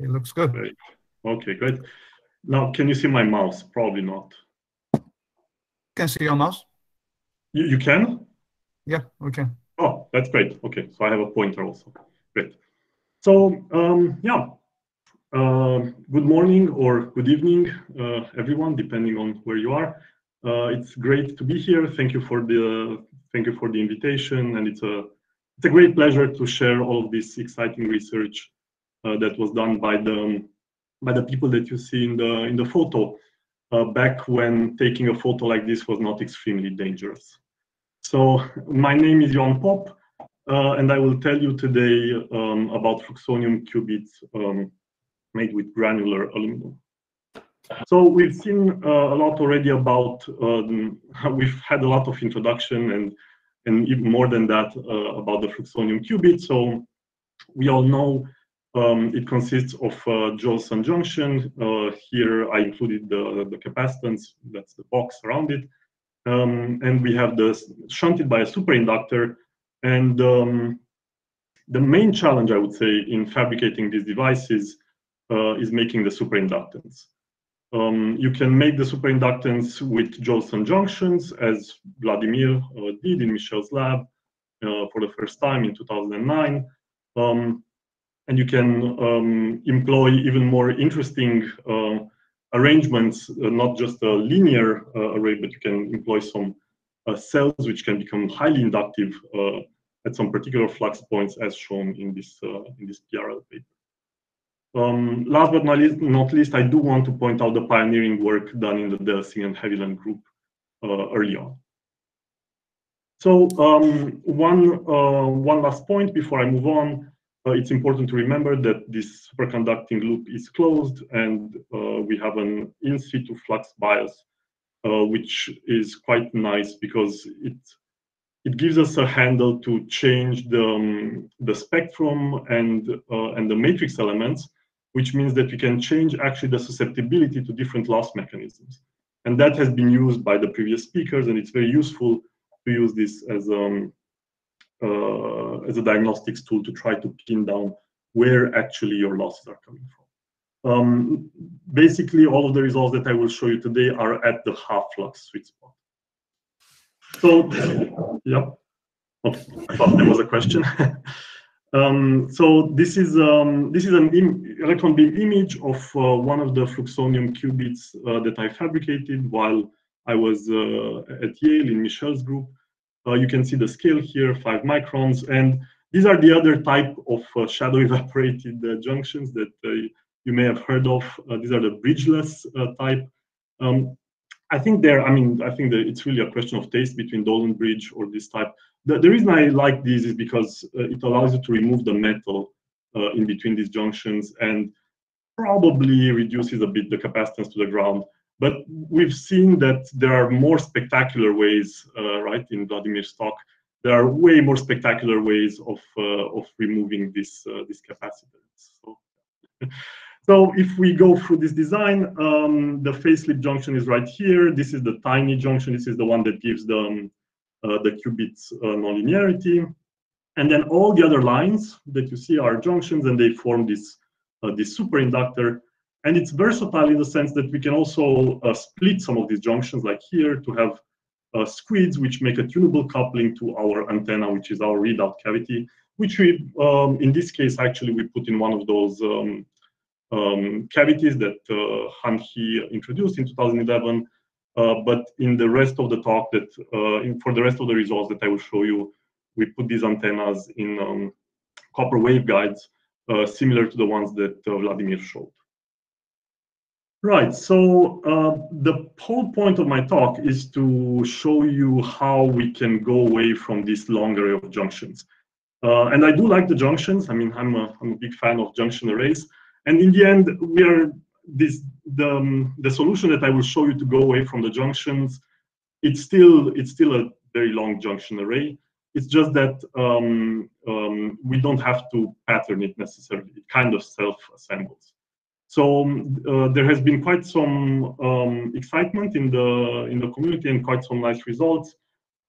It looks good. Great. Okay, great. Now, can you see my mouse? Probably not. Can see your mouse? You, you can? Yeah, we can. Oh, that's great. Okay, so I have a pointer also. Great. So, um, yeah, uh, good morning or good evening, uh, everyone, depending on where you are. Uh, it's great to be here. Thank you for the thank you for the invitation, and it's a it's a great pleasure to share all of this exciting research that was done by the by the people that you see in the in the photo uh, back when taking a photo like this was not extremely dangerous. So my name is Ioan Pop, uh, and I will tell you today um, about fluxonium qubits um, made with granular aluminum. So we've seen uh, a lot already about, um, we've had a lot of introduction and, and even more than that uh, about the fluxonium qubit. So we all know um, it consists of uh, Josephson junction. Uh, here I included the, the capacitance, that's the box around it. Um, and we have the shunted by a superinductor. And um, the main challenge, I would say, in fabricating these devices uh, is making the superinductance. Um, you can make the superinductance with Josephson junctions, as Vladimir uh, did in Michel's lab uh, for the first time in 2009. And you can um, employ even more interesting uh, arrangements, uh, not just a linear uh, array, but you can employ some uh, cells which can become highly inductive at some particular flux points as shown in this, in this PRL paper. Um, last but not least, not least, I do want to point out the pioneering work done in the Delsing and Haviland group uh, early on. So um, one, uh, one last point before I move on. Uh, it's important to remember that this superconducting loop is closed and uh, we have an in situ flux bias, uh, which is quite nice because it it gives us a handle to change the, um, the spectrum and, uh, and the matrix elements which means that we can change actually the susceptibility to different loss mechanisms. And that has been used by the previous speakers, and it's very useful to use this as, um, uh, as a diagnostics tool to try to pin down where actually your losses are coming from. Um, basically, all of the results that I will show you today are at the half flux sweet spot. So, yeah. Okay, I thought there was a question. Um, so this is um, this is an electron beam image of uh, one of the fluxonium qubits uh, that I fabricated while I was uh, at Yale in Michel's group. Uh, you can see the scale here, five microns, and these are the other type of uh, shadow evaporated uh, junctions that you may have heard of. these are the bridgeless type. Um, I think there, I mean, I think that it's really a question of taste between Dolan bridge or this type. The, the reason I like these is because uh, it allows you to remove the metal uh, in between these junctions and probably reduces a bit the capacitance to the ground. But we've seen that there are more spectacular ways, uh, right, in Vladimir's talk. There are way more spectacular ways of uh, of removing this uh, this capacitance. So, so if we go through this design, um, the phase slip junction is right here. This is the tiny junction. This is the one that gives the, um, uh, the qubits uh, nonlinearity. And then all the other lines that you see are junctions and they form this, uh, this superinductor. And it's versatile in the sense that we can also uh, split some of these junctions like here to have uh, squids which make a tunable coupling to our antenna, which is our readout cavity, which we, um, in this case, actually we put in one of those um, um, cavities that uh, Hanhee introduced in 2011. Uh, but in the rest of the talk, that uh, in, for the rest of the results that I will show you, we put these antennas in um, copper waveguides, uh, similar to the ones that uh, Vladimir showed. Right, so uh, the whole point of my talk is to show you how we can go away from this long array of junctions. Uh, and I do like the junctions. I mean, I'm a, I'm a big fan of junction arrays. And in the end, we are this the um, the solution that I will show you to go away from the junctions. It's still it's still a very long junction array. It's just that um, um, we don't have to pattern it necessarily. It kind of self-assembles. So um, uh, there has been quite some um, excitement in the in the community and quite some nice results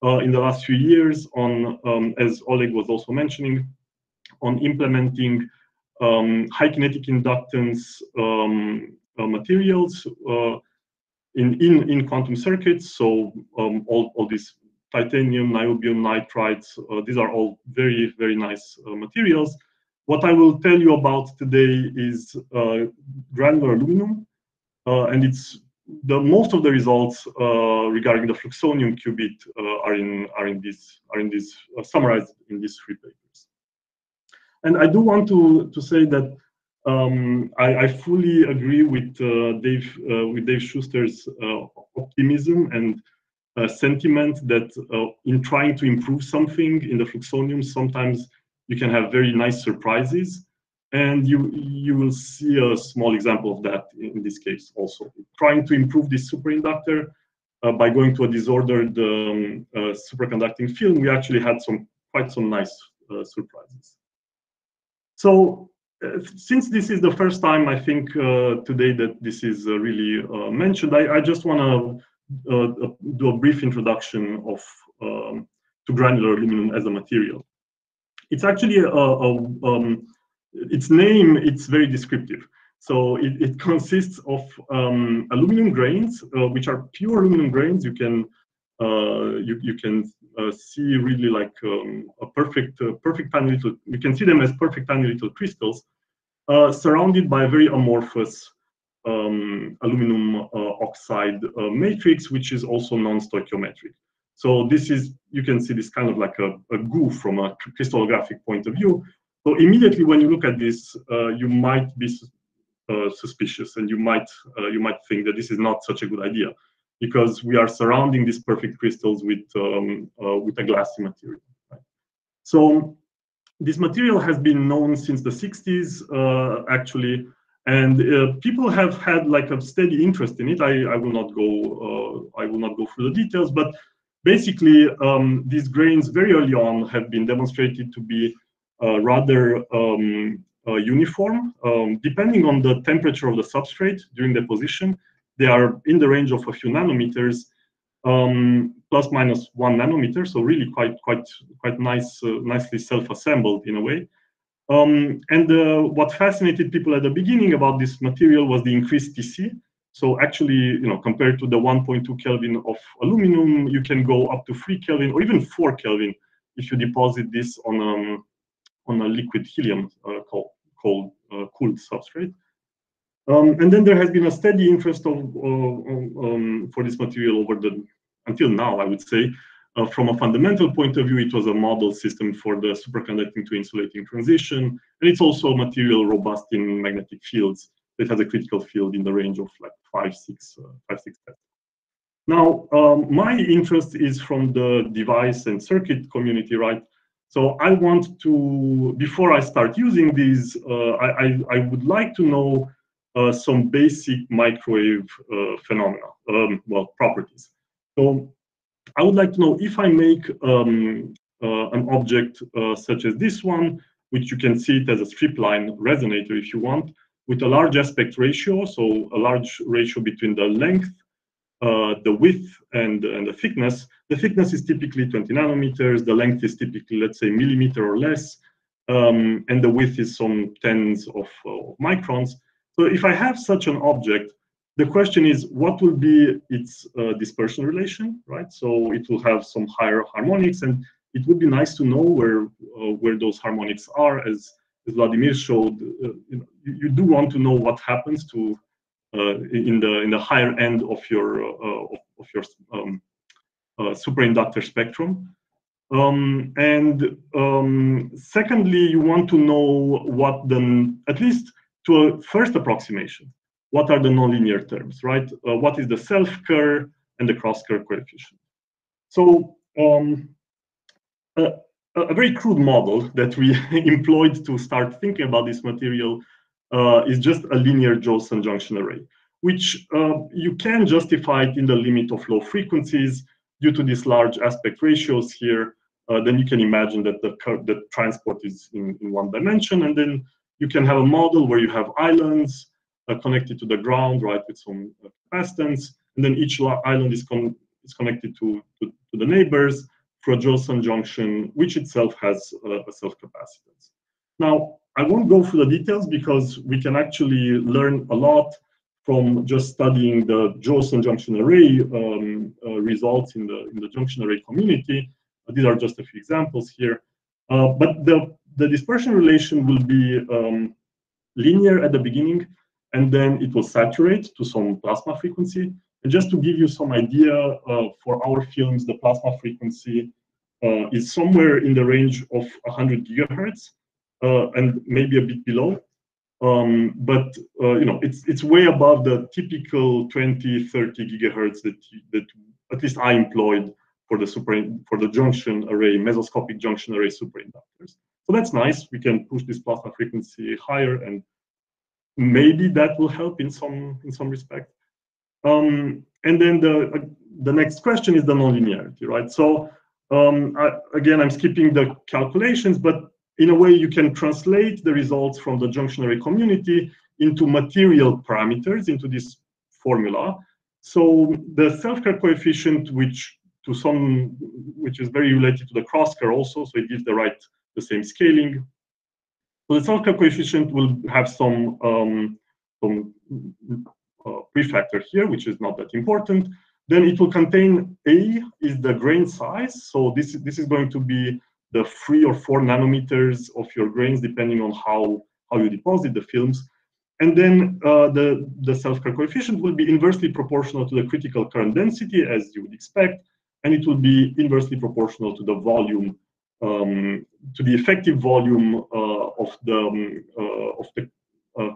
uh, in the last few years on, um, as Oleg was also mentioning, on implementing um, high kinetic inductance um, uh, materials uh, in, in, in quantum circuits. So um, all, all these titanium, niobium, nitrides, uh, these are all very, very nice uh, materials. What I will tell you about today is uh, granular aluminum, uh, and it's the most of the results regarding the fluxonium qubit are in are in this are in this summarized in these three papers. And I do want to to say that um, I, I, fully agree with uh, Dave uh, with Dave Schuster's uh, optimism and uh, sentiment that uh, in trying to improve something in the fluxonium, sometimes you can have very nice surprises, and you you will see a small example of that in this case also. Trying to improve this superinductor uh, by going to a disordered um, superconducting film, we actually had some quite some nice surprises. So uh, since this is the first time I think uh, today that this is uh, really mentioned, I, I just want to do a brief introduction of um, to granular aluminum as a material. It's actually a, a um, its name. It's very descriptive. So it, it consists of um, aluminum grains, uh, which are pure aluminum grains. You can uh, you, you can uh, see really like um, a perfect uh, perfect tiny little. You can see them as perfect tiny little crystals, uh, surrounded by a very amorphous um, aluminum uh, oxide matrix, which is also non-stoichiometric. So this is you can see this kind of like a, a goo from a crystallographic point of view. So immediately when you look at this, you might be uh, suspicious and you might uh, you might think that this is not such a good idea because we are surrounding these perfect crystals with um, uh, with a glassy material. Right? So this material has been known since the 60s, uh, actually, and uh, people have had like a steady interest in it. I, I will not go uh, I will not go through the details, but basically um, these grains very early on have been demonstrated to be uh, rather um, uh, uniform, um, depending on the temperature of the substrate during deposition they are in the range of a few nanometers, um, plus minus one nanometer. So really quite quite quite nice, uh, nicely self-assembled in a way. Um, and uh, what fascinated people at the beginning about this material was the increased TC. So actually, you know, compared to the 1.2 Kelvin of aluminum, you can go up to 3 Kelvin or even 4 Kelvin if you deposit this on um, on a liquid helium uh, called, uh, cooled substrate. Um, and then there has been a steady interest of, uh, um, for this material over the until now, I would say. Uh, from a fundamental point of view, it was a model system for the superconducting to insulating transition, and it's also a material robust in magnetic fields that has a critical field in the range of like five, six, uh, five, six. Now, um, my interest is from the device and circuit community, right? So I want to, before I start using these, uh, I, I, I would like to know uh, some basic microwave uh, phenomena, um, well, properties. So I would like to know if I make um, uh, an object uh, such as this one, which you can see it as a strip line resonator if you want, with a large aspect ratio, so a large ratio between the length, uh, the width, and, and the thickness. The thickness is typically 20 nanometers, the length is typically, let's say, millimeter or less, um, and the width is some tens of, of microns. So if I have such an object, the question is what will be its uh, dispersion relation, right? So it will have some higher harmonics, and it would be nice to know where uh, where those harmonics are. As, as Vladimir showed, uh, you, know, you, do want to know what happens to uh, in the in the higher end of your uh, of, of, your um, uh, superinductor spectrum. Um, and um, secondly, you want to know what the at least to a first approximation, what are the nonlinear terms, right? Uh, what is the self-Kerr and the cross-Kerr coefficient? So um, a, a, very crude model that we employed to start thinking about this material uh, is just a linear Josephson junction array, which uh, you can justify it in the limit of low frequencies due to these large aspect ratios here. Uh, then you can imagine that the, the transport is in, in one dimension, and then you can have a model where you have islands uh, connected to the ground, right, with some uh, capacitance, and then each island is, con is connected to, to, to, the neighbors Josephson junction, which itself has a self-capacitance. Now, I won't go through the details because we can actually learn a lot from just studying the Josephson junction array um, uh, results in the in the junction array community. these are just a few examples here. Uh, but the the dispersion relation will be um, linear at the beginning, and then it will saturate to some plasma frequency. And just to give you some idea, uh, for our films, the plasma frequency uh, is somewhere in the range of 100 gigahertz uh, and maybe a bit below. Um, but uh, you know, it's it's way above the typical 20, 30 gigahertz that that at least I employed for the super for the junction array, mesoscopic junction array superinductors. So that's nice. We can push this plasma frequency higher, and maybe that will help in some in some respect. Um, and then the uh, the next question is the nonlinearity, right? So um, I, again, I'm skipping the calculations, but in a way, you can translate the results from the junction array community into material parameters into this formula. So the self-Kerr coefficient, which to some, which is very related to the cross-Kerr also, so it gives the right, the same scaling. So the self-Kerr coefficient will have some um, some prefactor here, which is not that important. Then it will contain A is the grain size. So this, this is going to be the three or four nanometers of your grains, depending on how, how you deposit the films. And then uh, the, the self-Kerr coefficient will be inversely proportional to the critical current density, as you would expect, and it will be inversely proportional to the volume, um, to the effective volume uh, of the, um, uh, of the uh,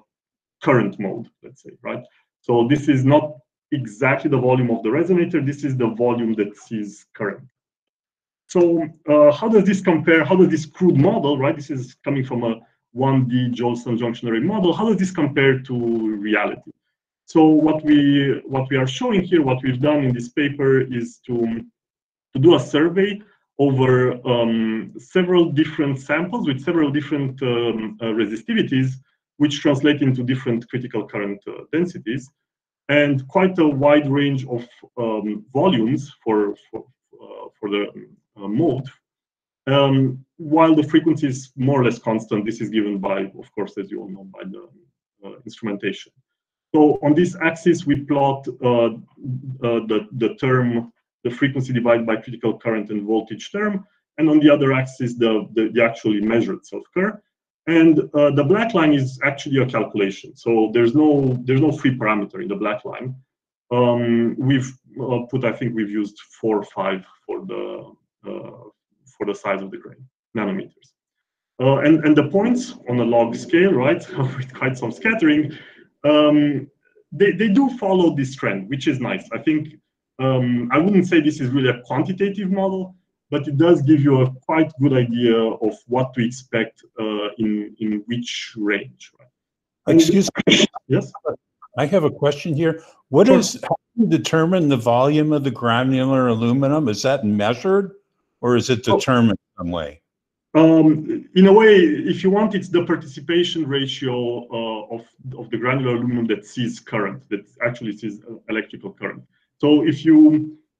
current mode, let's say, right? So this is not exactly the volume of the resonator. This is the volume that sees current. So uh, how does this compare? How does this crude model, right? This is coming from a 1D Josephson junction array model. How does this compare to reality? So what we what we are showing here, what we've done in this paper is to to do a survey over um, several different samples with several different um, uh, resistivities, which translate into different critical current uh, densities and quite a wide range of um, volumes for for, uh, for the uh, mode. Um, while the frequency is more or less constant, this is given by, of course, as you all know, by the uh, instrumentation. So on this axis, we plot uh, the, the term, the frequency divided by critical current and voltage term, and on the other axis, the, the, the actually measured self-Kerr. And uh, the black line is actually a calculation. So there's no there's no free parameter in the black line. Um, we've uh, put, I think we've used four or five for the uh, for the size of the grain, nanometers. Uh, and, and the points on a log scale, right, with quite some scattering, um, they, they do follow this trend, which is nice. I think um, I wouldn't say this is really a quantitative model, but it does give you a quite good idea of what to expect uh, in in which range. Right? Excuse me. Yes. I have a question here. What sure. is how do you determine the volume of the granular aluminum? Is that measured, or is it oh. determined oh. some way? Um, in a way, if you want, it's the participation ratio uh, of of the granular aluminum that sees current, that actually sees uh, electrical current. So if you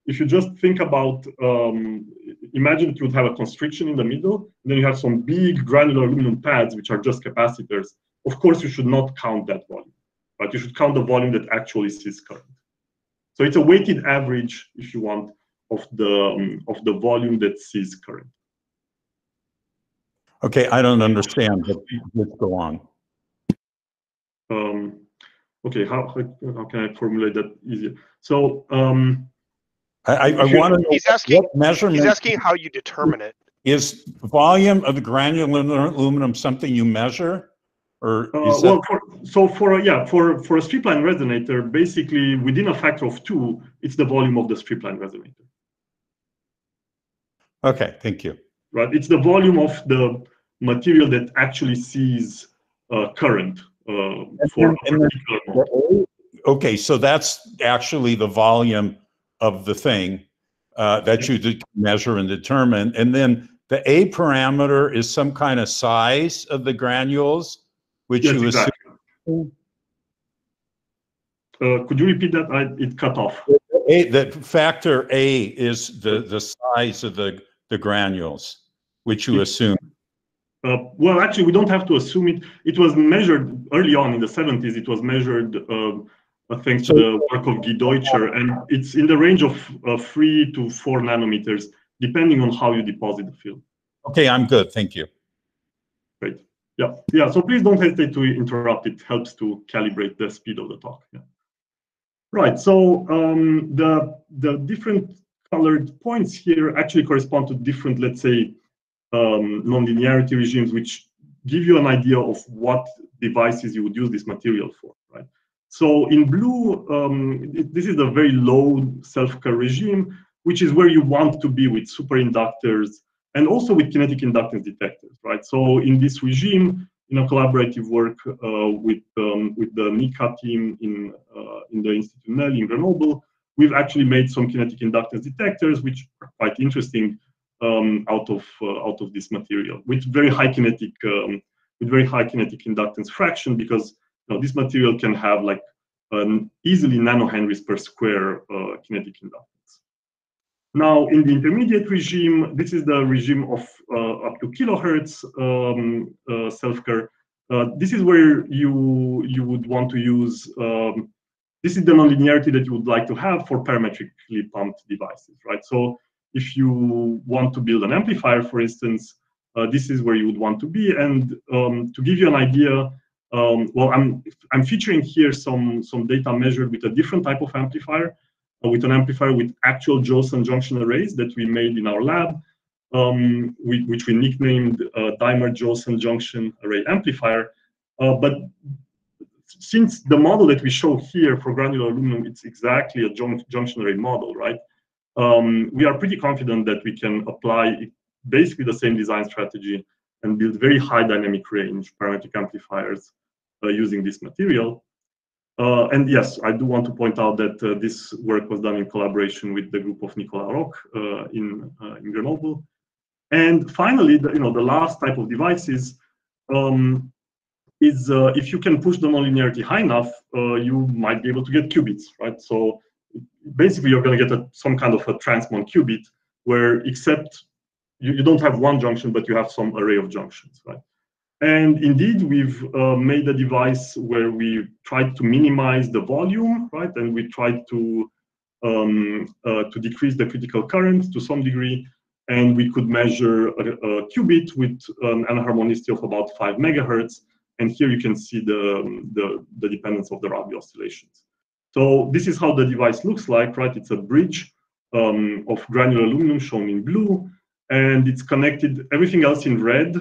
if you just think about, um, imagine that you would have a constriction in the middle, and then you have some big granular aluminum pads, which are just capacitors. Of course, you should not count that volume, but you should count the volume that actually sees current. So it's a weighted average, if you want, of the um, of the volume that sees current. Okay, I don't understand, but let's go on. Um, okay, how, how can I formulate that easier? So um, I, I, I want to know he's asking, what measurement. He's asking how you determine it. Is volume of the granular aluminum something you measure? Or uh, well, that... for, so for yeah, for for a stripline resonator, basically within a factor of two, it's the volume of the stripline resonator. Okay, thank you. Right, it's the volume of the material that actually sees uh, current uh, for a particular mode. Okay, so that's actually the volume of the thing uh, that you measure and determine. And then the A parameter is some kind of size of the granules, which yes, you exactly. assume. Uh, could you repeat that? I, it cut off. A, the factor A is the, the size of the, the granules, which you assume. uh, well, actually, we don't have to assume it. It was measured early on in the 70s. It was measured uh, thanks to the work of Guy Deutscher, and it's in the range of uh, three to four nanometers, depending on how you deposit the film. Okay, I'm good. Thank you. Great. Yeah, yeah. So please don't hesitate to interrupt. It helps to calibrate the speed of the talk. Yeah. Right. So um, the the different colored points here actually correspond to different, let's say, um, nonlinearity regimes, which give you an idea of what devices you would use this material for, right? So in blue, um, this is a very low self-Kerr regime, which is where you want to be with superinductors and also with kinetic inductance detectors, right? So in this regime, in a collaborative work uh, with um, with the NIKA team in uh, in the Institut Néel in Grenoble, we've actually made some kinetic inductance detectors, which are quite interesting um, out of uh, out of this material with very high kinetic um, with very high kinetic inductance fraction because know, this material can have like an easily nanohenries per square uh, kinetic inductance. Now, in the intermediate regime, this is the regime of uh, up to kilohertz um, uh, self-Kerr. Uh, this is where you you would want to use um, this is the nonlinearity that you would like to have for parametrically pumped devices, right? So if you want to build an amplifier, for instance, uh, this is where you would want to be. And um, to give you an idea, um, well, I'm I'm featuring here some some data measured with a different type of amplifier, uh, with an amplifier with actual Josephson junction arrays that we made in our lab, um, we, which we nicknamed uh, Dimer Josephson junction array amplifier. Uh, but since the model that we show here for granular aluminum, it's exactly a junction array model, right? um, we are pretty confident that we can apply basically the same design strategy and build very high dynamic range parametric amplifiers using this material. Uh, and yes, I do want to point out that uh, this work was done in collaboration with the group of Nicolas Roch uh, in, uh, in Grenoble. And finally, the, you know, the last type of devices um, is uh, if you can push the nonlinearity high enough, you might be able to get qubits, right? So basically you're going to get a, some kind of a transmon qubit where except you, you don't have one junction, but you have some array of junctions, right? And indeed, we've uh, made a device where we tried to minimize the volume, right? And we tried to um, uh, to decrease the critical current to some degree, and we could measure a, a qubit with an anharmonicity of about five megahertz. And here you can see the, the, the dependence of the Rabi oscillations. So this is how the device looks like, right? It's a bridge um, of granular aluminum shown in blue, and it's connected. Everything else in red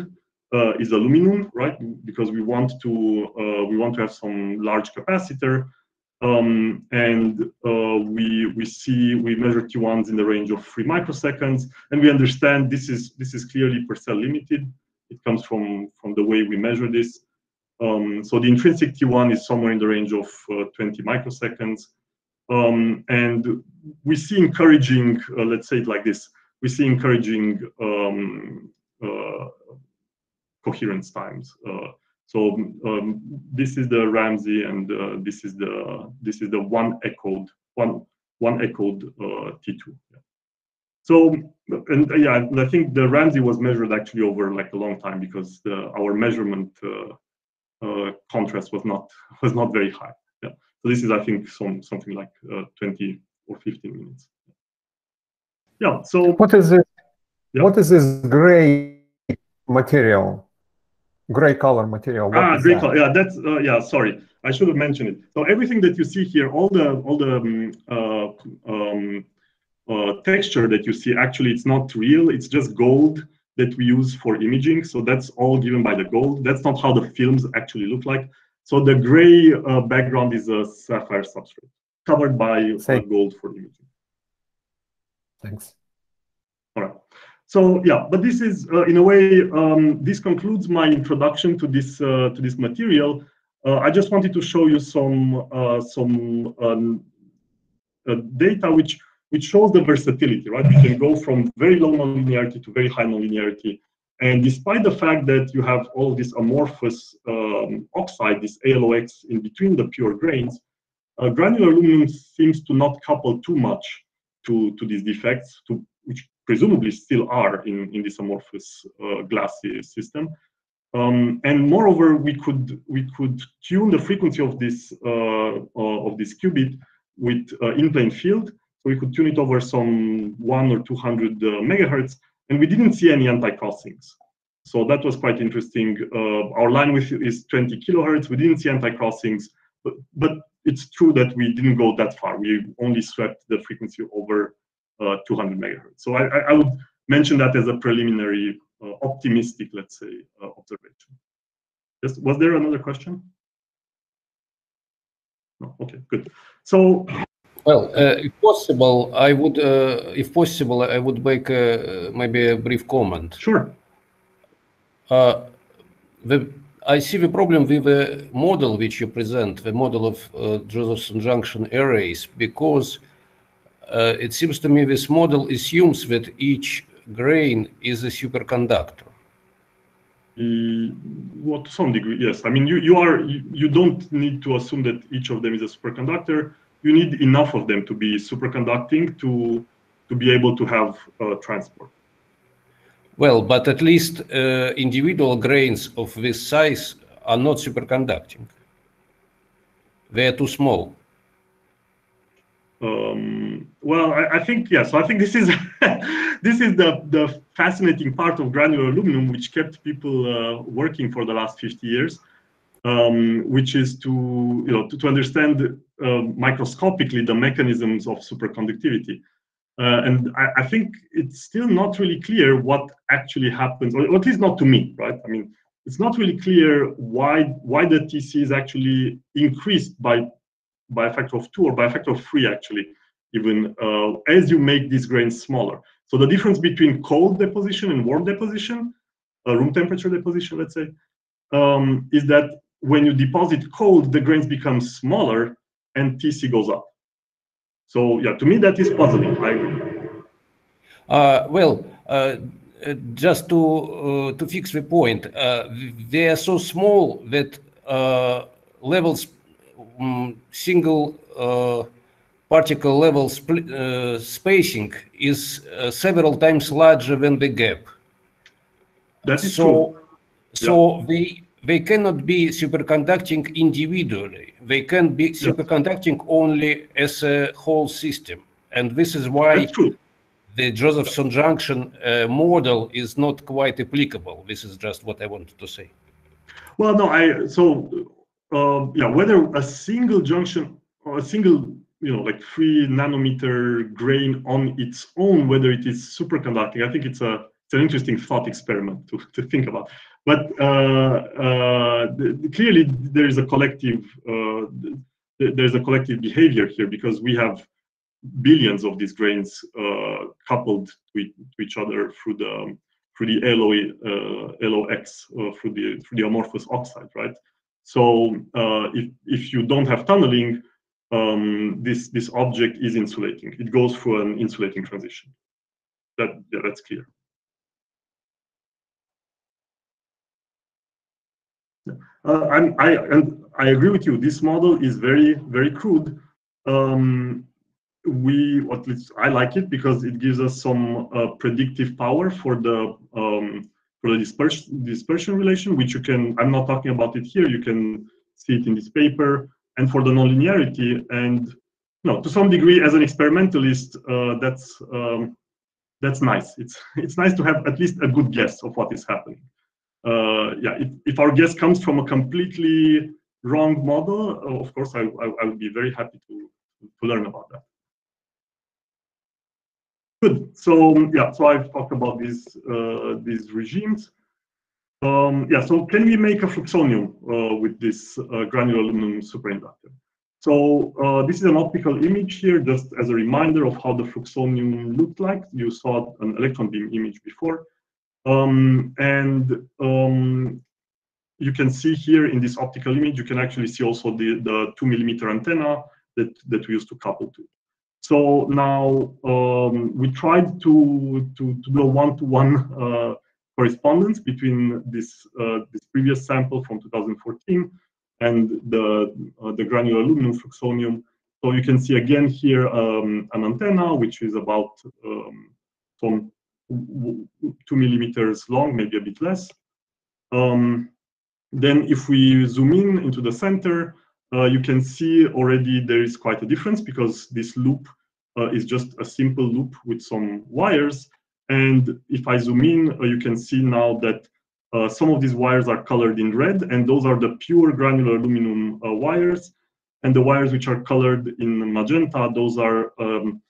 uh, is aluminum, right? Because we want to uh, we want to have some large capacitor, um, and uh, we we see we measure T1s in the range of three microseconds, and we understand this is this is clearly Purcell limited. It comes from from the way we measure this. Um, so the intrinsic T1 is somewhere in the range of uh, 20 microseconds. Um, and we see encouraging, uh, let's say it like this, we see encouraging um, uh, coherence times. Uh, so um, this is the Ramsey, and uh, this is the this is the one echoed one one echoed uh, T2. Yeah. So and yeah, I think the Ramsey was measured actually over like a long time because the, our measurement uh, contrast was not was not very high. Yeah. So this is, I think, some something like uh, 20 or 15 minutes. Yeah. So what is it? Yeah. What is this gray material? Gray color material. What ah, gray that? color. Yeah, that's uh, yeah. Sorry, I should have mentioned it. So everything that you see here, all the all the um, uh, um, uh, texture that you see, actually, it's not real. It's just gold that we use for imaging. So that's all given by the gold. That's not how the films actually look like. So the gray uh, background is a sapphire substrate covered by uh, gold for imaging. Thanks. All right. So yeah, but this is uh, in a way um, this concludes my introduction to this uh, to this material. Uh, I just wanted to show you some uh, some um, data which which shows the versatility, right? You can go from very low nonlinearity to very high nonlinearity. And despite the fact that you have all this amorphous um, oxide, this ALOX in between the pure grains, uh, granular aluminum seems to not couple too much to, to these defects, to, which presumably still are in, in this amorphous uh, glassy system. Um, and moreover, we could we could tune the frequency of this uh, uh, of this qubit with in-plane field. So we could tune it over some one or two hundred megahertz, and we didn't see any anti-crossings. So that was quite interesting. Uh, our line width is 20 kilohertz. We didn't see anti-crossings, but, but it's true that we didn't go that far. We only swept the frequency over 200 megahertz. So I, I, would mention that as a preliminary, uh, optimistic, let's say, uh, observation. Yes, was there another question? No, okay, good. So well, uh, if possible, I would, uh, if possible, I would make a, maybe a brief comment. Sure. Uh, the, I see the problem with the model which you present, the model of uh, Josephson junction arrays, because uh, it seems to me this model assumes that each grain is a superconductor. Uh, well, to some degree, yes. I mean, you, you are you, you don't need to assume that each of them is a superconductor you need enough of them to be superconducting to to be able to have uh, transport. Well, but at least uh, individual grains of this size are not superconducting. They are too small. Um, well, I, I, think. Yeah, so I think this is this is the the fascinating part of granular aluminum, which kept people uh, working for the last 50 years um, which is to you know to, to understand uh, microscopically the mechanisms of superconductivity. Uh, and I, I, think it's still not really clear what actually happens, or at least not to me, right? I mean, it's not really clear why why the TC is actually increased by by a factor of two or by a factor of three, actually, even uh, as you make these grains smaller. So the difference between cold deposition and warm deposition, uh, room temperature deposition, let's say, um, is that when you deposit cold, the grains become smaller and TC goes up. So yeah, to me that is puzzling. I agree. Uh, well, uh, just to uh, to fix the point, uh, they are so small that uh, levels um, single uh, particle level spacing is several times larger than the gap. That is so, true. So yeah. the they cannot be superconducting individually. They can be superconducting only as a whole system. And this is why the Josephson junction uh, model is not quite applicable. This is just what I wanted to say. Well, no, I so uh, yeah, whether a single junction or a single you know like three nanometer grain on its own, whether it is superconducting, I think it's a it's an interesting thought experiment to, to think about. But uh, uh, the, clearly, there is a collective uh, there's a collective behavior here because we have billions of these grains uh, coupled to, each other through the through the alloy uh, LOX uh, through the through the amorphous oxide, right? So if if you don't have tunneling, um, this this object is insulating. It goes through an insulating transition. That yeah, that's clear. Uh, I'm, I and I agree with you. This model is very very crude. Um, we at least I like it because it gives us some uh, predictive power for the um, for the dispersion dispersion relation, which you can. I'm not talking about it here. You can see it in this paper, and for the nonlinearity. And no, to some degree, as an experimentalist, uh, that's um, that's nice. It's it's nice to have at least a good guess of what is happening uh, yeah, if, if our guess comes from a completely wrong model, uh, of course, I, I, I, would be very happy to, to learn about that. Good. So um, yeah, so I've talked about these uh, these regimes. Um, yeah. So can we make a fluxonium uh, with this uh, granular aluminum superinductor? So uh, this is an optical image here, just as a reminder of how the fluxonium looked like. You saw an electron beam image before. Um, and um, you can see here in this optical image, you can actually see also the, the two millimeter antenna that, that we used to couple to. So now um, we tried to, to, to do a one-to-one uh, correspondence between this, uh, this previous sample from 2014 and the, uh, the granular aluminum fluxonium. So you can see again here um, an antenna, which is about um, some two millimeters long, maybe a bit less. Um, then if we zoom in into the center, uh, you can see already there is quite a difference because this loop uh, is just a simple loop with some wires. And if I zoom in, uh, you can see now that uh, some of these wires are colored in red, and those are the pure granular aluminum uh, wires. And the wires which are colored in magenta, those are um,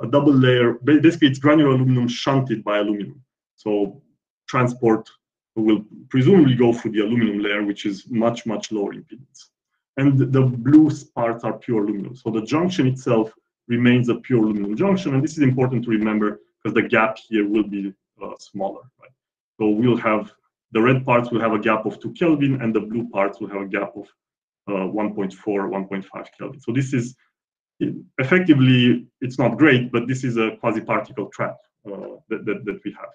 a double layer. Basically, it's granular aluminum shunted by aluminum. So transport will presumably go through the aluminum layer, which is much, much lower impedance. And the blue parts are pure aluminum. So the junction itself remains a pure aluminum junction. And this is important to remember because the gap here will be uh, smaller. Right? So we'll have the red parts will have a gap of 2 Kelvin, and the blue parts will have a gap of uh, 1.4, 1.5 Kelvin. So this is effectively, it's not great, but this is a quasi-particle trap uh, that, that, that, we have.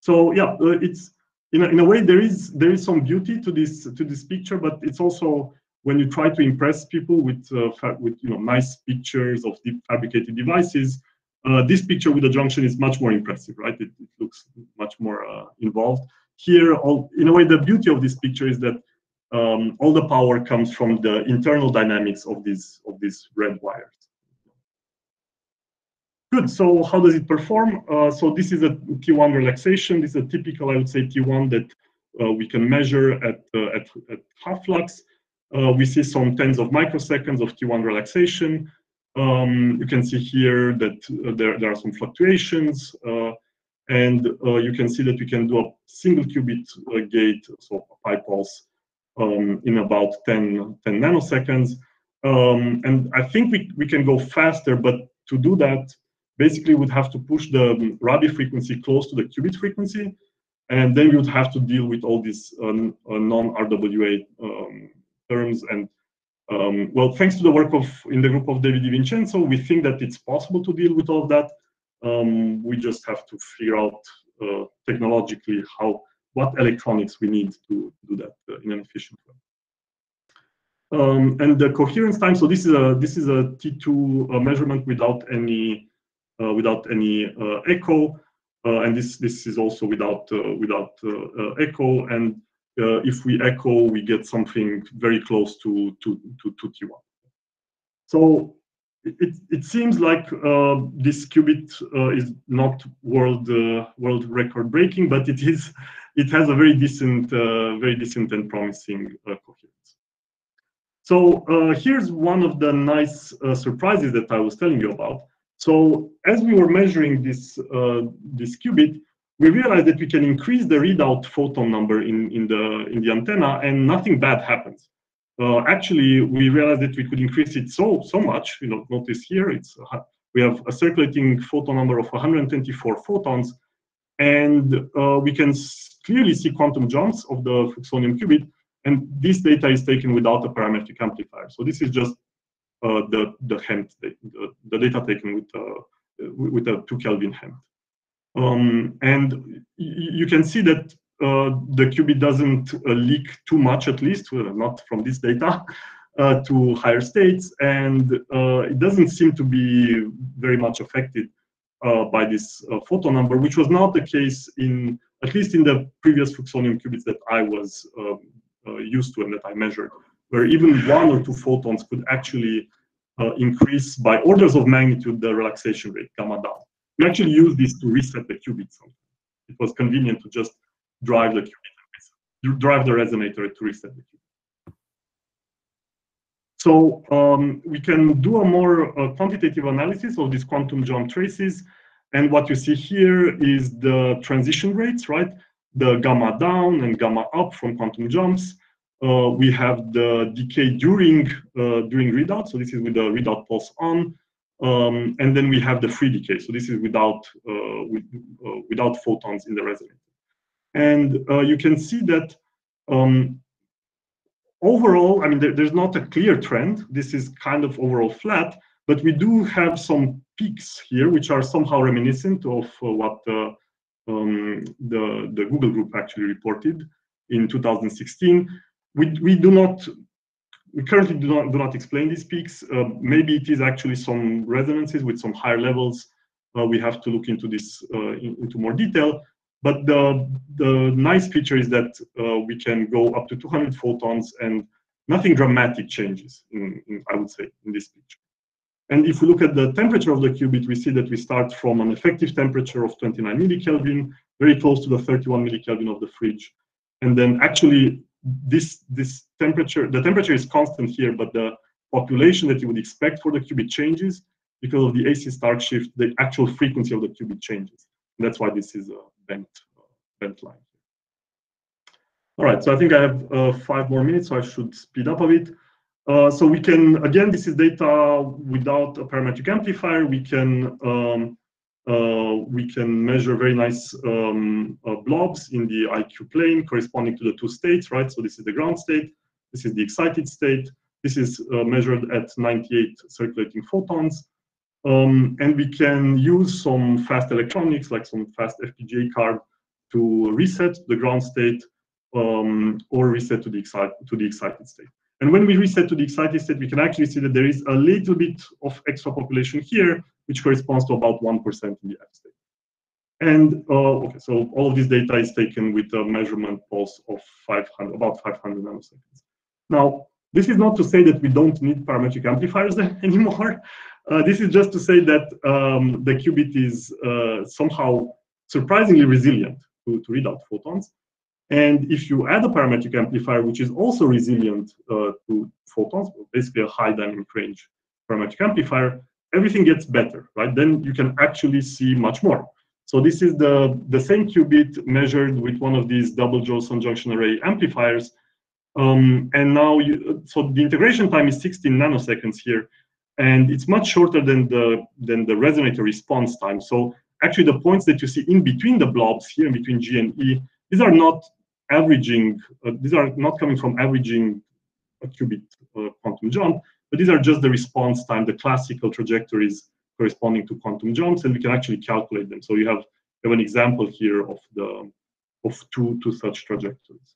So yeah, uh, it's in a, in a way there is there is some beauty to this to this picture, but it's also when you try to impress people with uh, with you know nice pictures of deep fabricated devices, uh, this picture with the junction is much more impressive, right? It, it looks much more uh, involved. Here, all, in a way, the beauty of this picture is that um, all the power comes from the internal dynamics of these of these red wires. Good. So how does it perform? Uh, so this is a T1 relaxation. This is a typical, I would say, T1 that uh, we can measure at uh, at, at half flux. Uh, we see some tens of microseconds of T1 relaxation. Um, you can see here that uh, there, there are some fluctuations. Uh, and you can see that we can do a single qubit gate, so a pi pulse, um, in about 10, 10 nanoseconds. Um, and I think we, we can go faster, but to do that, basically would have to push the Rabi frequency close to the qubit frequency, and then we would have to deal with all these um, uh, non-RWA um, terms. And um, well, thanks to the work of in the group of David DiVincenzo, we think that it's possible to deal with all of that. Um, we just have to figure out uh, technologically how what electronics we need to do that uh, in an efficient way. Um, and the coherence time. So this is a this is a T2 uh, measurement without any without any uh, echo, uh, and this this is also without without echo. And if we echo, we get something very close to to to, to T1. So it, it seems like uh, this qubit uh, is not world uh, world record breaking, but it is it has a very decent very decent and promising coherence. So here's one of the nice surprises that I was telling you about. So as we were measuring this this qubit, we realized that we can increase the readout photon number in, in the in the antenna and nothing bad happens uh, actually we realized that we could increase it so so much. You know, notice here it's uh, we have a circulating photon number of 124 photons, and uh, we can clearly see quantum jumps of the Fluxonium qubit. And this data is taken without a parametric amplifier. So this is just uh, the the HEMT, the, the data taken with uh, with a two Kelvin HEMT. Um, and you can see that uh, the qubit doesn't uh, leak too much, at least, not from this data, uh, to higher states, and it doesn't seem to be very much affected by this photon number, which was not the case in at least in the previous Fluxonium qubits that I was um, used to and that I measured, where even one or two photons could actually uh, increase by orders of magnitude the relaxation rate, gamma down. We actually use this to reset the qubit. It was convenient to just drive the qubit, drive the resonator to reset the qubit. So um, we can do a more uh, quantitative analysis of these quantum jump traces. And what you see here is the transition rates, right? The gamma down and gamma up from quantum jumps. Uh, we have the decay during uh, during readout. So this is with the readout pulse on. Um, and then we have the free decay. So this is without uh, with, uh, without photons in the resonator. And uh, you can see that um, overall, I mean, there, there's not a clear trend. This is kind of overall flat, but we do have some peaks here, which are somehow reminiscent of uh, what um, the, the Google group actually reported in 2016. We, we do not, we currently do not, do not explain these peaks. Uh, maybe it is actually some resonances with some higher levels. Uh, we have to look into this uh, in, into more detail. but the, the nice feature is that uh, we can go up to 200 photons and nothing dramatic changes, in, in, I would say, in this picture. And if we look at the temperature of the qubit, we see that we start from an effective temperature of 29 millikelvin, very close to the 31 millikelvin of the fridge. And then actually this, this temperature, the temperature is constant here, but the population that you would expect for the qubit changes because of the AC Stark shift, the actual frequency of the qubit changes. And that's why this is a bent, uh, bent line. All right, so I think I have uh, five more minutes, so I should speed up a bit. Uh, so we can, again, this is data without a parametric amplifier. We can um, we can measure very nice um, uh, blobs in the IQ plane corresponding to the two states, right? So this is the ground state, this is the excited state. This is uh, measured at 98 circulating photons. Um, and we can use some fast electronics, like some fast FPGA card, to reset the ground state um, or reset to the, to the excited state. And when we reset to the excited state, we can actually see that there is a little bit of extra population here, which corresponds to about 1% in the F state. And uh, okay, so all of this data is taken with a measurement pulse of 500, about 500 nanoseconds. Now, this is not to say that we don't need parametric amplifiers anymore. Uh, this is just to say that um, the qubit is uh, somehow surprisingly resilient to, to read out photons. And if you add a parametric amplifier, which is also resilient uh, to photons, basically a high dynamic range parametric amplifier, everything gets better, right? Then you can actually see much more. So this is the, the same qubit measured with one of these double Josephson junction array amplifiers. Um, and now, you, so the integration time is 16 nanoseconds here, and it's much shorter than the, than the resonator response time. So actually the points that you see in between the blobs here, in between G and E, these are not averaging, uh, these are not coming from averaging a qubit uh, quantum jump, but these are just the response time, the classical trajectories corresponding to quantum jumps, and we can actually calculate them. So you have, you have an example here of the of two two such trajectories.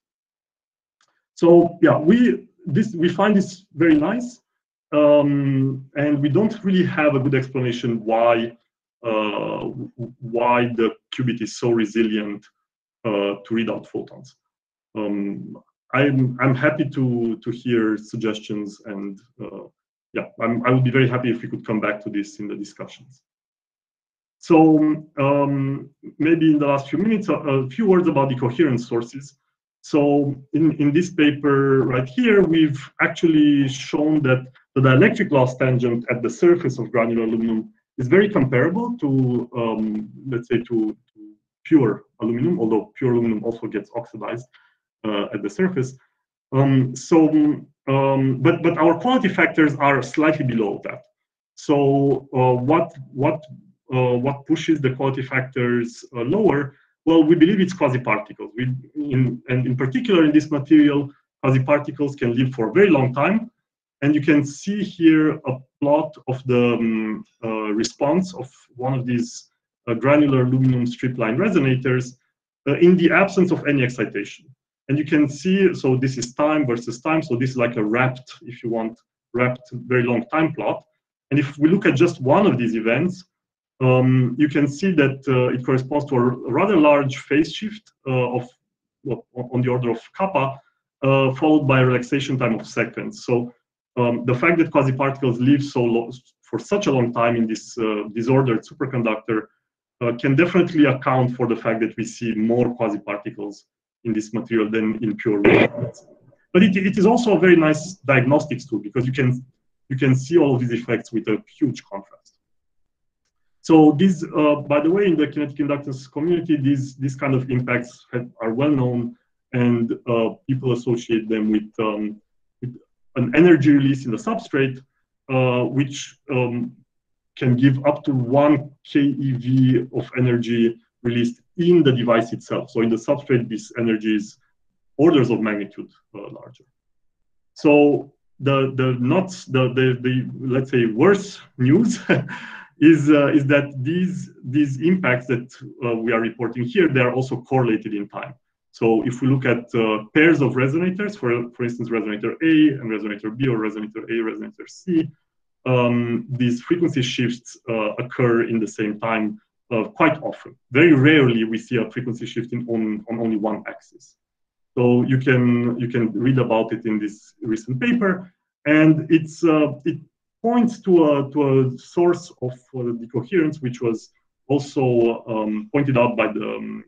So yeah, we this we find this very nice, um, and we don't really have a good explanation why uh, why the qubit is so resilient uh, to read out photons. Um, I'm I'm happy to to hear suggestions and uh, yeah, I'm, I would be very happy if we could come back to this in the discussions. So um, maybe in the last few minutes, a, a, few words about the coherence sources. So in, in this paper right here, we've actually shown that the dielectric loss tangent at the surface of granular aluminum is very comparable to, um, let's say, to, to, pure aluminum, although pure aluminum also gets oxidized at the surface. Um, so, um, but but our quality factors are slightly below that. So uh, what what uh, what pushes the quality factors uh, lower? Well, we believe it's quasi-particles. We in and in particular in this material, quasi-particles can live for a very long time, and you can see here a plot of the um, uh, response of one of these uh, granular aluminum strip line resonators uh, in the absence of any excitation. And you can see, so this is time versus time. So this is like a wrapped, if you want, wrapped very long time plot. And if we look at just one of these events, um, you can see that uh, it corresponds to a rather large phase shift uh, of well, on the order of kappa, uh, followed by a relaxation time of seconds. So um, the fact that quasi-particles live so long, for such a long time in this uh, disordered superconductor uh, can definitely account for the fact that we see more quasi-particles in this material than in pure liquids. But it, it is also a very nice diagnostics tool because you can you can see all of these effects with a huge contrast. So these, uh, by the way, in the kinetic inductance community, these these kind of impacts have, are well known, and uh, people associate them with, um, with, an energy release in the substrate, uh, which um, can give up to one keV of energy released in the device itself. So in the substrate, this energy is orders of magnitude uh, larger. So the the not the, the the let's say worse news is uh, is that these these impacts that uh, we are reporting here they are also correlated in time. So if we look at uh, pairs of resonators, for for instance, resonator A and resonator B or resonator A, resonator C, um, these frequency shifts uh, occur in the same time uh, quite often. Very rarely we see a frequency shifting on, on only one axis. So you can you can read about it in this recent paper, and it's uh, it points to a to a source of uh, decoherence, which was also um, pointed out by the um,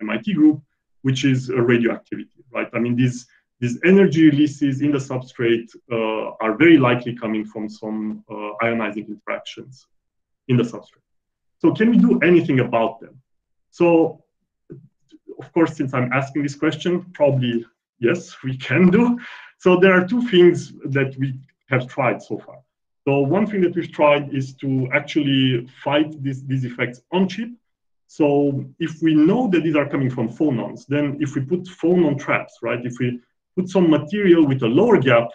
MIT group, which is radioactivity, right? I mean these these energy releases in the substrate uh, are very likely coming from some uh, ionizing interactions in the substrate. So can we do anything about them? So of course, since I'm asking this question, probably yes, we can do. So there are two things that we have tried so far. So one thing that we've tried is to actually fight this, these effects on chip. So if we know that these are coming from phonons, then if we put phonon traps, right? If we put some material with a lower gap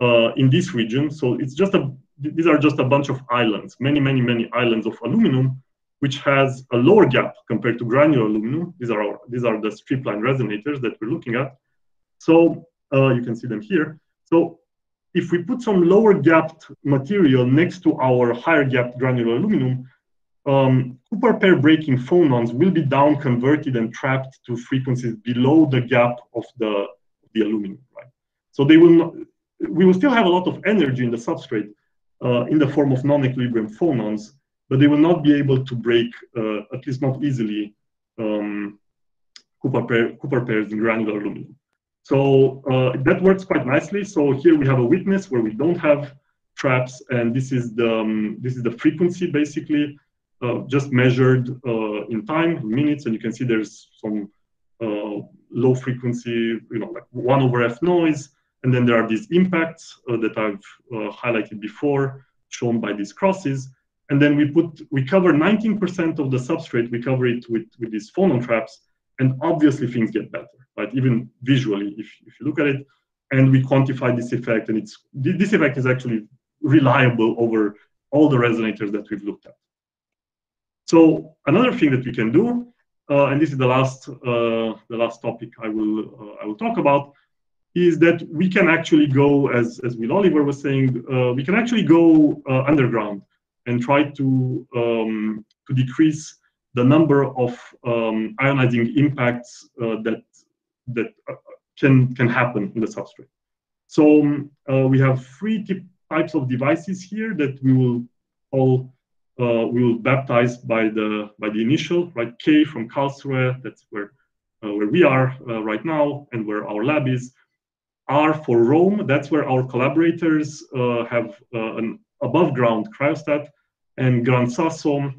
uh, in this region, so it's just a, these are just a bunch of islands, many, many, many islands of aluminum which has a lower gap compared to granular aluminum. These are our, these are the stripline resonators that we're looking at. So uh, you can see them here. So if we put some lower gapped material next to our higher gapped granular aluminum, um, Cooper pair breaking phonons will be down converted and trapped to frequencies below the gap of the, the aluminum, right? So they will not, we will still have a lot of energy in the substrate uh, in the form of non-equilibrium phonons, but they will not be able to break, uh, at least not easily, um, Cooper, pair, Cooper pairs in granular aluminum. So uh, that works quite nicely. So here we have a witness where we don't have traps, and this is the um, this is the frequency basically, uh, just measured uh, in time, in minutes, and you can see there's some uh, low frequency, you know, like one over f noise, and then there are these impacts uh, that I've uh, highlighted before, shown by these crosses, and then we put we cover 19% of the substrate, we cover it with, with these phonon traps, and obviously things get better, right? Even visually, if, if you look at it, and we quantify this effect, and it's this effect is actually reliable over all the resonators that we've looked at. So another thing that we can do, uh, and this is the last uh, the last topic I will uh, I will talk about, is that we can actually go, as as Will Oliver was saying, uh, we can actually go uh, underground and try to, um, to decrease the number of um, ionizing impacts uh, that, that uh, can, can happen in the substrate. So um, uh, we have three types of devices here that we will all uh, we will baptize by the by the initial right K from Karlsruhe. That's where where we are right now and where our lab is. R for Rome. That's where our collaborators have an above ground cryostat, and Gran Sasso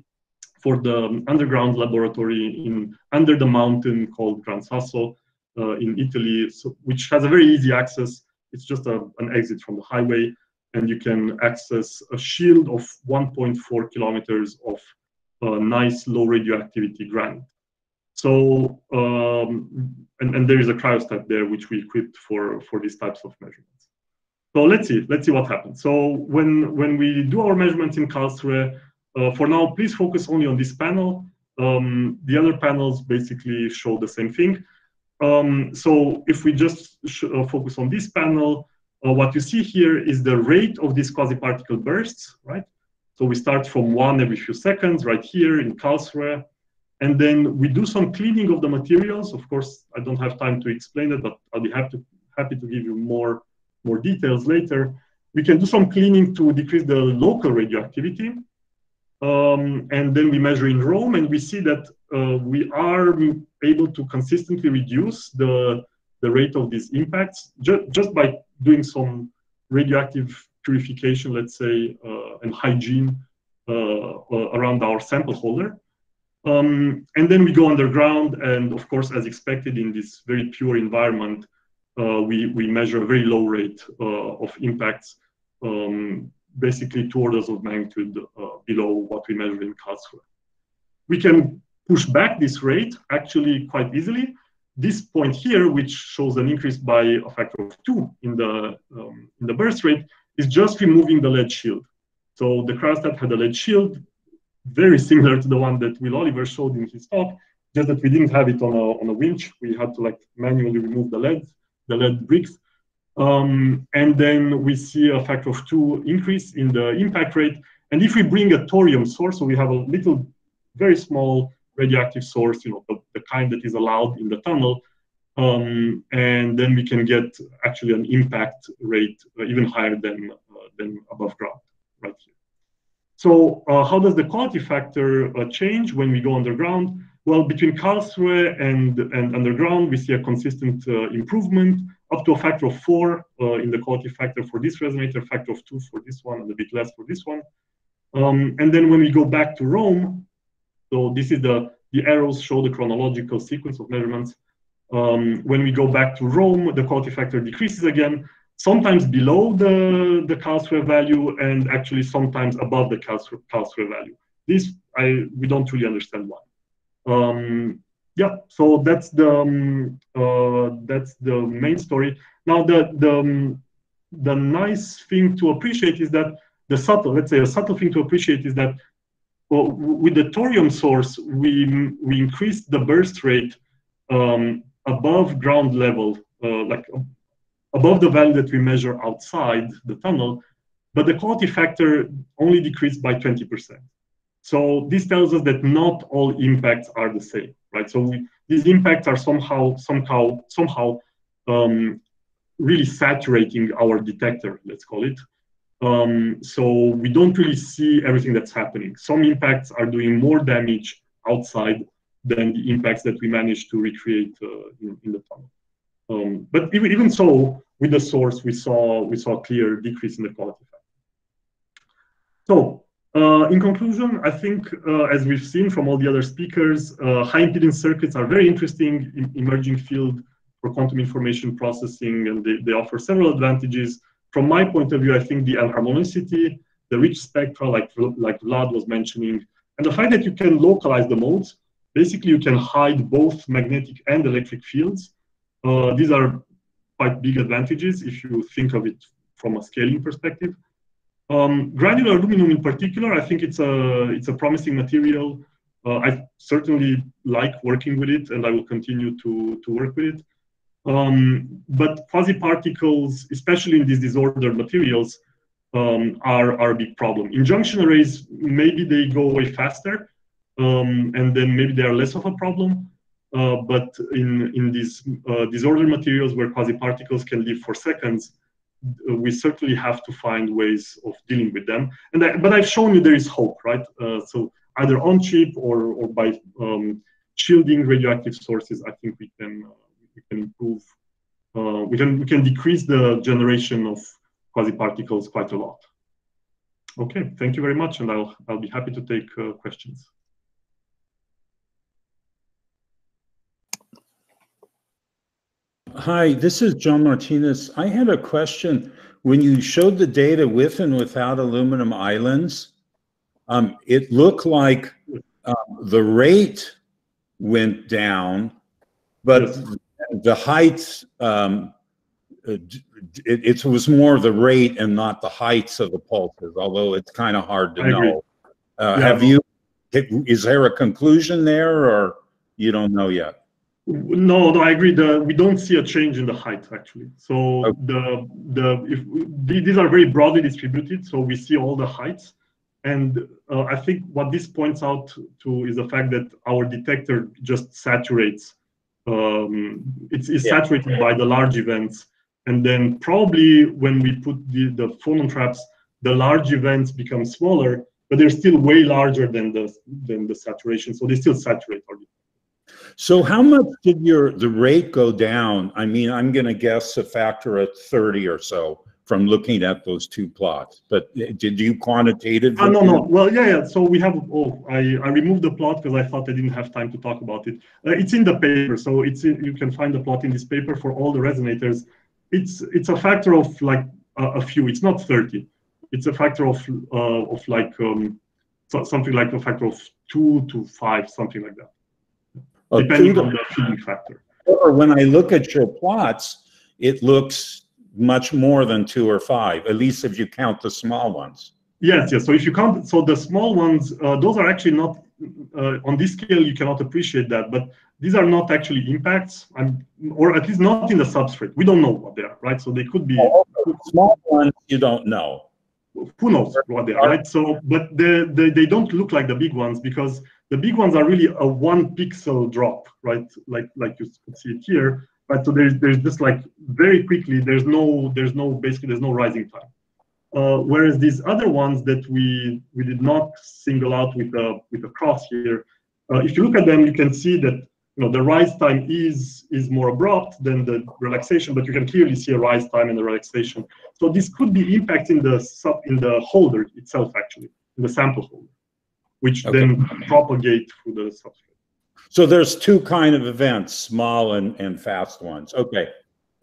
for the underground laboratory in under the mountain called Gran Sasso uh, in Italy, so, which has a very easy access. It's just a, an exit from the highway, and you can access a shield of 1.4 kilometers of uh, nice low radioactivity granite. So, um, and, and there is a cryostat there, which we equipped for, for these types of measurements. So let's see, let's see what happens. So when, when we do our measurements in Karlsruhe, uh, for now, please focus only on this panel. Um, the other panels basically show the same thing. Um, so if we just uh, focus on this panel, uh, what you see here is the rate of these quasi-particle bursts, right? So we start from one every few seconds right here in Karlsruhe. And then we do some cleaning of the materials. Of course, I don't have time to explain it, but I'll be happy to, happy to give you more more details later. We can do some cleaning to decrease the local radioactivity. Um, and then we measure in Rome and we see that uh, we are able to consistently reduce the, the rate of these impacts ju just by doing some radioactive purification, let's say, uh, and hygiene uh, uh around our sample holder. Um, and then we go underground and of course, as expected in this very pure environment, uh, we, we measure a very low rate uh, of impacts, um, basically two orders of magnitude uh, below what we measure in Karlsruhe. We can push back this rate actually quite easily. This point here, which shows an increase by a factor of two in the, um, in the burst rate, is just removing the lead shield. So the cryostat had a lead shield, very similar to the one that Will Oliver showed in his talk, just that we didn't have it on a, on a winch. We had to like manually remove the lead the lead bricks. Um, and then we see a factor of two increase in the impact rate. And if we bring a thorium source, so we have a little very small radioactive source, you know, the, the kind that is allowed in the tunnel, um, and then we can get actually an impact rate even higher than uh, than above ground, right here. So uh, how does the quality factor uh, change when we go underground? Well, between Karlsruhe and, and underground, we see a consistent uh, improvement up to a factor of four uh, in the quality factor for this resonator, factor of two for this one, and a bit less for this one. Um, and then when we go back to Rome, so this is the, the arrows show the chronological sequence of measurements. Um, when we go back to Rome, the quality factor decreases again, sometimes below the, the Karlsruhe value and actually sometimes above the Karlsruhe, Karlsruhe value. This, I, we don't really understand why. Um, yeah, so that's the um, uh, that's the main story. Now the the um, the nice thing to appreciate is that the subtle, let's say a subtle thing to appreciate is that well, with the thorium source, we we increased the burst rate um, above ground level, uh, like above the value that we measure outside the tunnel, but the quality factor only decreased by 20%. So this tells us that not all impacts are the same, right? So we, these impacts are somehow, somehow, somehow um, really saturating our detector, let's call it. Um, so we don't really see everything that's happening. Some impacts are doing more damage outside than the impacts that we managed to recreate uh, in, in, the tunnel. Um, but even, even so, with the source, we saw we saw a clear decrease in the quality factor. So uh, in conclusion, I think, uh, as we've seen from all the other speakers, uh, high impedance circuits are very interesting in emerging field for quantum information processing, and they, they offer several advantages. From my point of view, I think the anharmonicity, the rich spectra, like, like Vlad was mentioning, and the fact that you can localize the modes, basically you can hide both magnetic and electric fields. Uh, these are quite big advantages if you think of it from a scaling perspective. Um, granular aluminum in particular, I think it's a, it's a promising material. Uh, I certainly like working with it and I will continue to, to work with it. Um, but quasi-particles, especially in these disordered materials, um, are, are a big problem. In junction arrays, maybe they go away faster, um, and then maybe they are less of a problem. Uh, but in, in these uh, disordered materials where quasi-particles can live for seconds, we certainly have to find ways of dealing with them. And I, but I've shown you there is hope, right? Uh, so either on chip or or by um, shielding radioactive sources, I think we can uh, we can improve. Uh, we can we can decrease the generation of quasi particles quite a lot. Okay, thank you very much, and I'll I'll be happy to take uh, questions. Hi, this is John Martinis. I had a question. When you showed the data with and without aluminum islands, um, it looked like uh, the rate went down, but yes. the heights, um, it, it, was more the rate and not the heights of the pulses, although it's kind of hard to I know. Uh, yeah. Have you, is there a conclusion there or you don't know yet? No, no, I agree. The, we don't see a change in the height actually. So okay. the the if these are very broadly distributed, so we see all the heights, and uh, I think what this points out to is the fact that our detector just saturates. Um, it's, it's yeah. saturated by the large events, and then probably when we put the the phonon traps, the large events become smaller, but they're still way larger than the than the saturation. So they still saturate our detector. So how much did your the rate go down? I mean, I'm going to guess a factor of 30 or so from looking at those two plots. But eh, did you quantitatively? Uh, no, no. Well, yeah, yeah. So we have. Oh, I I removed the plot because I thought I didn't have time to talk about it. Uh, it's in the paper, so it's in, you can find the plot in this paper for all the resonators. It's it's a factor of like a, a few. It's not 30. It's a factor of uh, of like um, so, something like a factor of two to five, something like that depending on the feeding factor. Or when I look at your plots, it looks much more than two or five, at least if you count the small ones. Yes, yes. So if you count, so the small ones, uh, those are actually not uh, on this scale. You cannot appreciate that, but these are not actually impacts, and or at least not in the substrate. We don't know what they are, right? So they could be oh, small ones. You don't know. who knows what they are, right? So, but they, the, they don't look like the big ones because the big ones are really a one pixel drop, right? Like like you could see it here. Right. So there's there's just like very quickly. There's no there's no basically there's no rising time. Uh, whereas these other ones that we we did not single out with a with a cross here, uh, if you look at them, you can see that you know the rise time is is more abrupt than the relaxation, but you can clearly see a rise time and a relaxation. So this could be impacting the sub in the holder itself actually, in the sample holder, which Okay. then propagate through the substrate. So there's two kind of events, small and, and fast ones. Okay,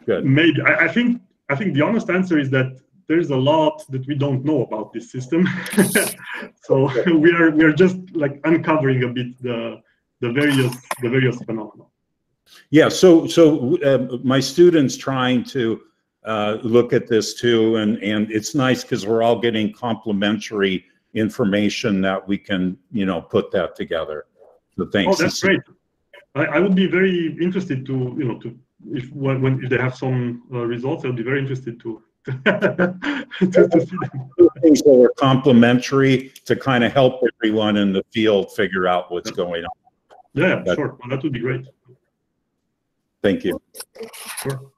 good. Maybe I, I think I think the honest answer is that there's a lot that we don't know about this system. so we are we are just like uncovering a bit the the various the various phenomena. Yeah, so, so uh, my students trying to uh, look at this too, and, and it's nice because we're all getting complementary information that we can, you know, put that together. So thanks. Oh, that's great. I, I would be very interested to you know to if when, when if they have some uh, results, I'll be very interested to to, to see them. Things that are complementary to kind of help everyone in the field figure out what's going on. Yeah, That- sure. Well, that would be great. Thank you. Sure.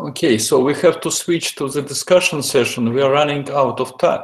Okay, so we have to switch to the discussion session. We are running out of time.